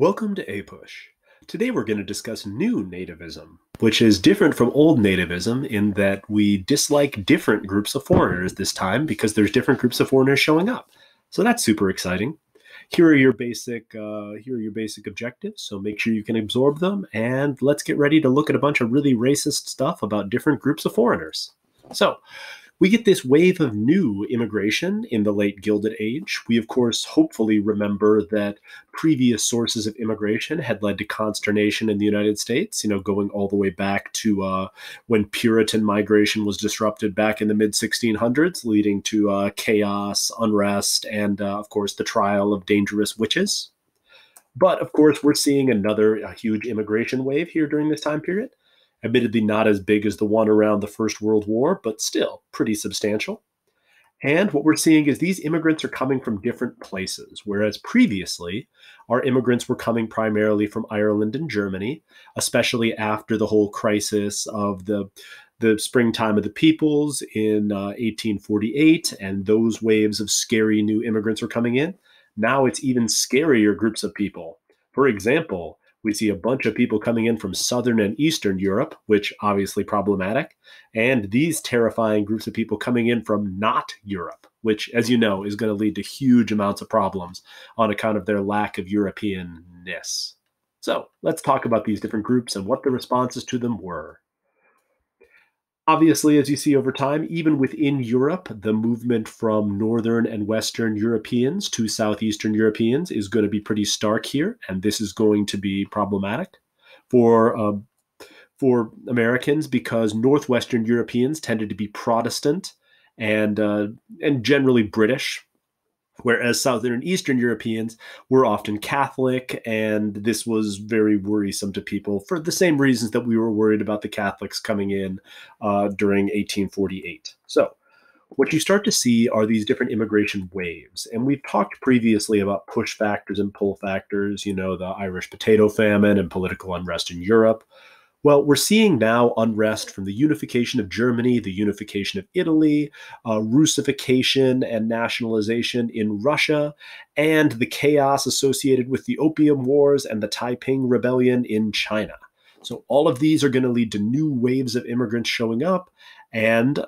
Welcome to APUSH. Today we're going to discuss new nativism, which is different from old nativism in that we dislike different groups of foreigners this time because there's different groups of foreigners showing up. So that's super exciting. Here are your basic uh, here are your basic objectives. So make sure you can absorb them, and let's get ready to look at a bunch of really racist stuff about different groups of foreigners. So, we get this wave of new immigration in the late Gilded Age. We, of course, hopefully remember that previous sources of immigration had led to consternation in the United States, you know, going all the way back to uh, when Puritan migration was disrupted back in the mid 1600s, leading to uh, chaos, unrest, and, uh, of course, the trial of dangerous witches. But, of course, we're seeing another huge immigration wave here during this time period admittedly not as big as the one around the First World War, but still pretty substantial. And what we're seeing is these immigrants are coming from different places, whereas previously our immigrants were coming primarily from Ireland and Germany, especially after the whole crisis of the the springtime of the peoples in uh, 1848 and those waves of scary new immigrants are coming in now it's even scarier groups of people for example we see a bunch of people coming in from Southern and Eastern Europe, which obviously problematic, and these terrifying groups of people coming in from not Europe, which, as you know, is going to lead to huge amounts of problems on account of their lack of Europeanness. So let's talk about these different groups and what the responses to them were. Obviously, as you see over time, even within Europe, the movement from Northern and Western Europeans to Southeastern Europeans is going to be pretty stark here, and this is going to be problematic for um, for Americans because Northwestern Europeans tended to be Protestant and uh, and generally British, whereas Southern and Eastern Europeans were often Catholic, and this was very worrisome to people for the same reasons that we were worried about the Catholics coming in uh, during 1848. So, what you start to see are these different immigration waves. And we've talked previously about push factors and pull factors, you know, the Irish potato famine and political unrest in Europe. Well, we're seeing now unrest from the unification of Germany, the unification of Italy, uh, Russification and nationalization in Russia, and the chaos associated with the Opium Wars and the Taiping Rebellion in China. So, all of these are going to lead to new waves of immigrants showing up. And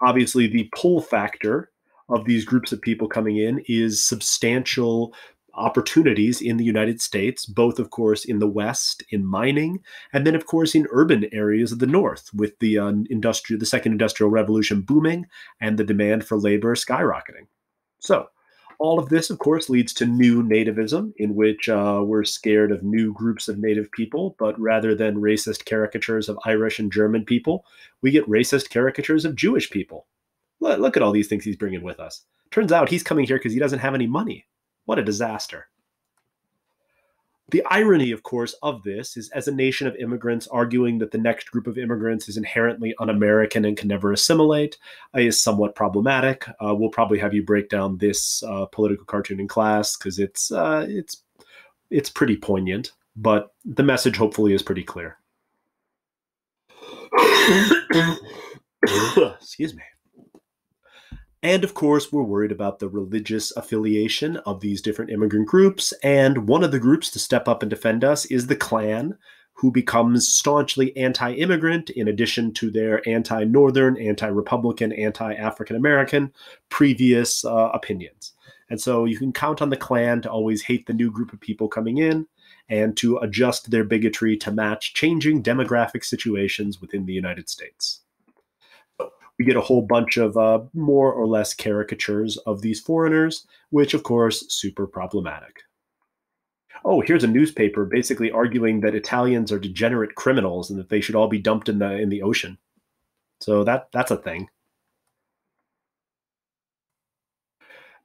obviously, the pull factor of these groups of people coming in is substantial opportunities in the United States, both, of course, in the West in mining, and then, of course, in urban areas of the North, with the uh, industrial, the second industrial revolution booming and the demand for labor skyrocketing. So, all of this, of course, leads to new nativism, in which uh, we're scared of new groups of native people, but rather than racist caricatures of Irish and German people, we get racist caricatures of Jewish people. Look, look at all these things he's bringing with us. Turns out he's coming here because he doesn't have any money. What a disaster. The irony, of course, of this is as a nation of immigrants arguing that the next group of immigrants is inherently un American and can never assimilate uh, is somewhat problematic. Uh, we'll probably have you break down this uh, political cartoon in class because it's, uh, it's, it's pretty poignant, but the message hopefully is pretty clear. Excuse me. And of course, we're worried about the religious affiliation of these different immigrant groups. And one of the groups to step up and defend us is the Klan, who becomes staunchly anti immigrant in addition to their anti Northern, anti Republican, anti African American previous uh, opinions. And so you can count on the Klan to always hate the new group of people coming in and to adjust their bigotry to match changing demographic situations within the United States we get a whole bunch of uh, more or less caricatures of these foreigners, which, of course, super problematic. Oh, here's a newspaper basically arguing that Italians are degenerate criminals and that they should all be dumped in the in the ocean. So that that's a thing.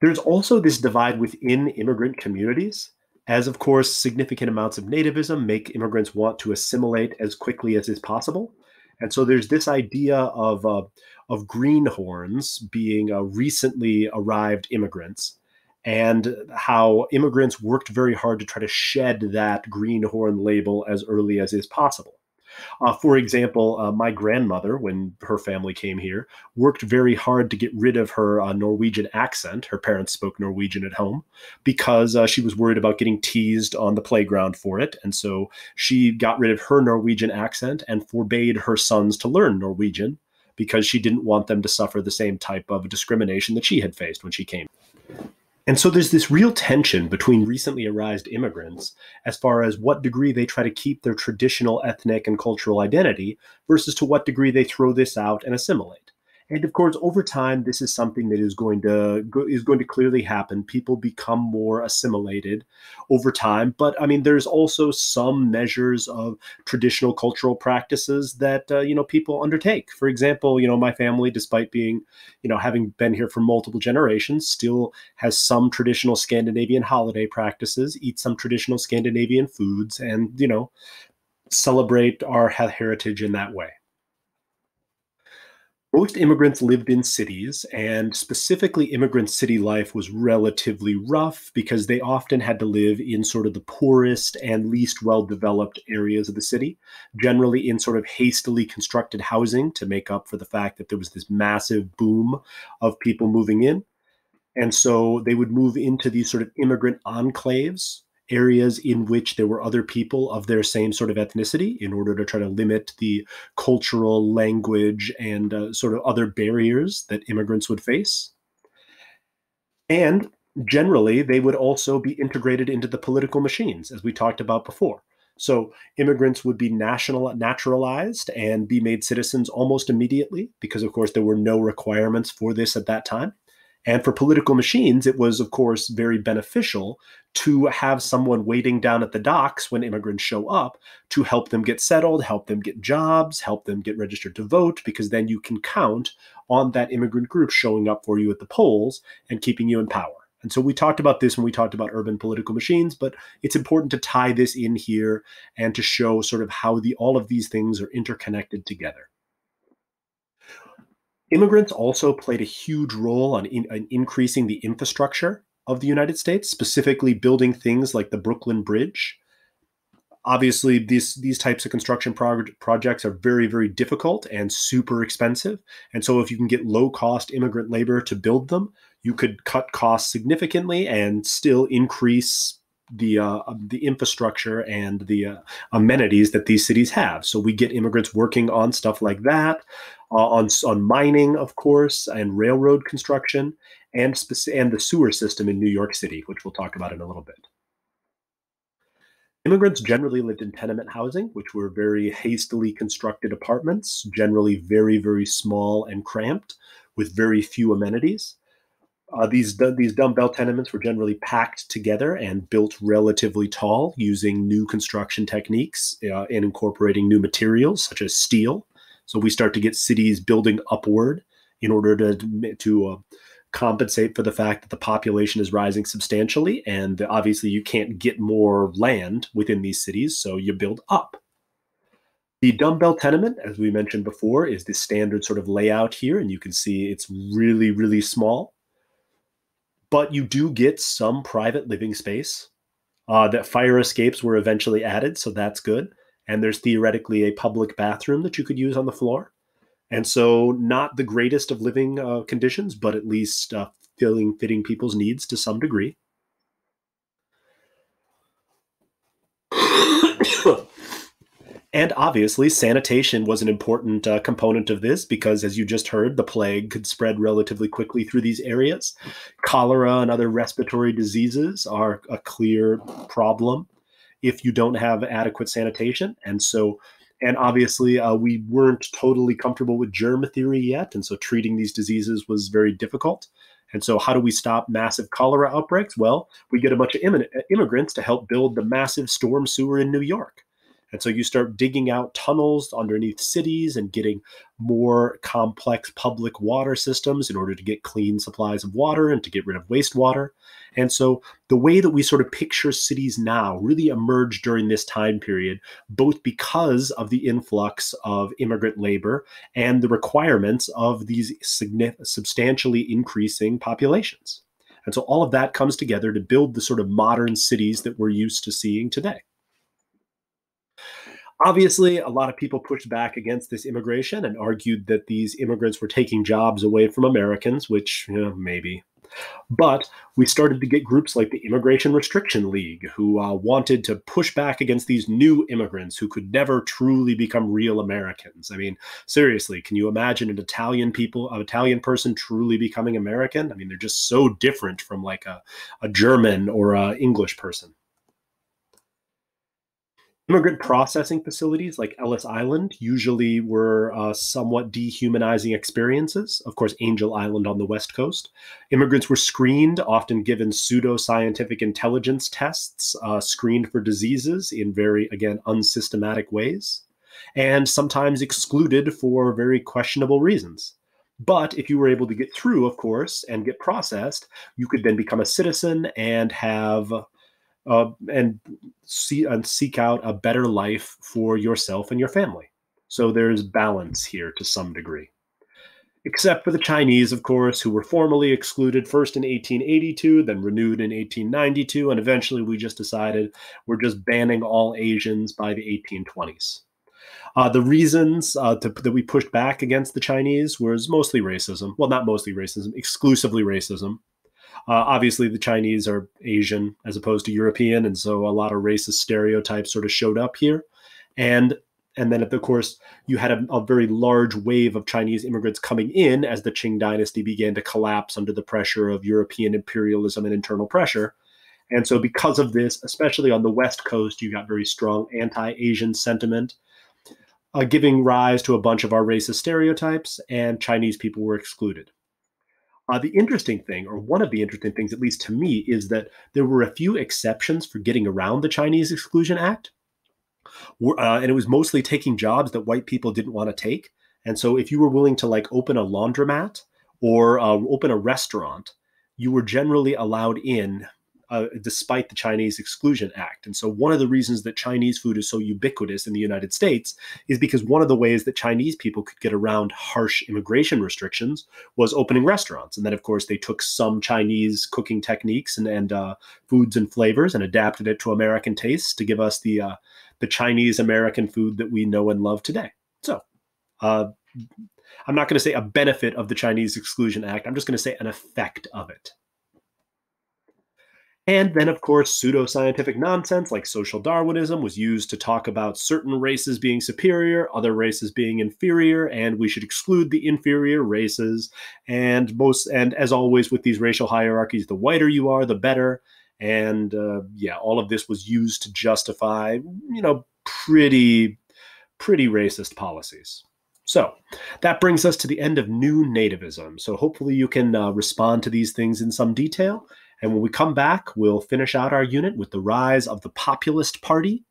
There's also this divide within immigrant communities, as of course significant amounts of nativism make immigrants want to assimilate as quickly as is possible. And so there's this idea of uh, of greenhorns being uh, recently arrived immigrants, and how immigrants worked very hard to try to shed that greenhorn label as early as is possible. Uh, for example, uh, my grandmother, when her family came here, worked very hard to get rid of her uh, Norwegian accent. Her parents spoke Norwegian at home because uh, she was worried about getting teased on the playground for it. And so she got rid of her Norwegian accent and forbade her sons to learn Norwegian because she didn't want them to suffer the same type of discrimination that she had faced when she came. And so there's this real tension between recently arrived immigrants as far as what degree they try to keep their traditional ethnic and cultural identity versus to what degree they throw this out and assimilate. And of course, over time, this is something that is going to is going to clearly happen. People become more assimilated over time. But I mean, there's also some measures of traditional cultural practices that uh, you know people undertake. For example, you know, my family, despite being you know having been here for multiple generations, still has some traditional Scandinavian holiday practices, eat some traditional Scandinavian foods, and you know celebrate our heritage in that way. Most immigrants lived in cities, and specifically, immigrant city life was relatively rough because they often had to live in sort of the poorest and least well developed areas of the city, generally in sort of hastily constructed housing to make up for the fact that there was this massive boom of people moving in. And so they would move into these sort of immigrant enclaves areas in which there were other people of their same sort of ethnicity in order to try to limit the cultural, language, and uh, sort of other barriers that immigrants would face. And generally, they would also be integrated into the political machines, as we talked about before. So immigrants would be national naturalized and be made citizens almost immediately because, of course, there were no requirements for this at that time. And for political machines, it was, of course, very beneficial to have someone waiting down at the docks when immigrants show up to help them get settled, help them get jobs, help them get registered to vote, because then you can count on that immigrant group showing up for you at the polls and keeping you in power. And so we talked about this when we talked about urban political machines, but it's important to tie this in here and to show sort of how the all of these things are interconnected together. Immigrants also played a huge role on, in, in increasing the infrastructure of the United States, specifically building things like the Brooklyn Bridge. Obviously, these these types of construction prog- projects are very very difficult and super expensive. And so, if you can get low cost immigrant labor to build them, you could cut costs significantly and still increase the uh, the infrastructure and the uh, amenities that these cities have. So we get immigrants working on stuff like that, uh, on on mining, of course, and railroad construction, and spec- and the sewer system in New York City, which we'll talk about in a little bit. Immigrants generally lived in tenement housing, which were very hastily constructed apartments, generally very very small and cramped, with very few amenities. Uh, these these dumbbell tenements were generally packed together and built relatively tall, using new construction techniques uh, and incorporating new materials such as steel. So we start to get cities building upward in order to to uh, compensate for the fact that the population is rising substantially, and obviously you can't get more land within these cities, so you build up. The dumbbell tenement, as we mentioned before, is the standard sort of layout here, and you can see it's really, really small but you do get some private living space. Uh, that fire escapes were eventually added, so that's good. And there's theoretically a public bathroom that you could use on the floor. And so, not the greatest of living uh, conditions, but at least uh, filling fitting people's needs to some degree. And obviously, sanitation was an important uh, component of this because, as you just heard, the plague could spread relatively quickly through these areas. Cholera and other respiratory diseases are a clear problem if you don't have adequate sanitation. And so, and obviously, uh, we weren't totally comfortable with germ theory yet. And so, treating these diseases was very difficult. And so, how do we stop massive cholera outbreaks? Well, we get a bunch of immigrants to help build the massive storm sewer in New York. And so you start digging out tunnels underneath cities and getting more complex public water systems in order to get clean supplies of water and to get rid of wastewater. And so the way that we sort of picture cities now really emerged during this time period, both because of the influx of immigrant labor and the requirements of these substantially increasing populations. And so all of that comes together to build the sort of modern cities that we're used to seeing today. Obviously, a lot of people pushed back against this immigration and argued that these immigrants were taking jobs away from Americans, which, you know, maybe. But we started to get groups like the Immigration Restriction League who uh, wanted to push back against these new immigrants who could never truly become real Americans. I mean, seriously, can you imagine an Italian people, an Italian person truly becoming American? I mean, they're just so different from like a, a German or a English person. Immigrant processing facilities like Ellis Island usually were uh, somewhat dehumanizing experiences. Of course, Angel Island on the West Coast. Immigrants were screened, often given pseudo scientific intelligence tests, uh, screened for diseases in very, again, unsystematic ways, and sometimes excluded for very questionable reasons. But if you were able to get through, of course, and get processed, you could then become a citizen and have uh, and see and seek out a better life for yourself and your family. So there's balance here to some degree. Except for the Chinese, of course, who were formally excluded first in 1882, then renewed in 1892, and eventually we just decided we're just banning all Asians by the 1820s. Uh, the reasons uh, to, that we pushed back against the Chinese was mostly racism. Well, not mostly racism, exclusively racism. Uh, obviously, the Chinese are Asian as opposed to European, and so a lot of racist stereotypes sort of showed up here. And and then, of course, you had a, a, very large wave of Chinese immigrants coming in as the Qing dynasty began to collapse under the pressure of European imperialism and internal pressure. And so, because of this, especially on the West Coast, you got very strong anti Asian sentiment, uh, giving rise to a bunch of our racist stereotypes, and Chinese people were excluded. Uh, the interesting thing, or one of the interesting things, at least to me, is that there were a few exceptions for getting around the Chinese Exclusion Act. Uh, and it was mostly taking jobs that white people didn't want to take. And so if you were willing to like open a laundromat or uh, open a restaurant, you were generally allowed in uh, despite the Chinese Exclusion Act. And so, one of the reasons that Chinese food is so ubiquitous in the United States is because one of the ways that Chinese people could get around harsh immigration restrictions was opening restaurants. And then, of course, they took some Chinese cooking techniques and, and uh, foods and flavors and adapted it to American tastes to give us the uh, the Chinese American food that we know and love today. So, uh, I'm not going to say a benefit of the Chinese Exclusion Act. I'm just going to say an effect of it. And then, of course, pseudoscientific nonsense like social Darwinism was used to talk about certain races being superior, other races being inferior, and we should exclude the inferior races. And most, and as always with these racial hierarchies, the whiter you are, the better. And uh, yeah, all of this was used to justify, you know, pretty, pretty racist policies. So that brings us to the end of new nativism. So hopefully you can uh, respond to these things in some detail. And when we come back, we'll finish out our unit with the rise of the Populist Party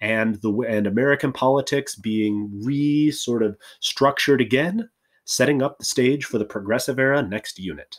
and the and American politics being re sort of structured again, setting up the stage for the progressive era next unit.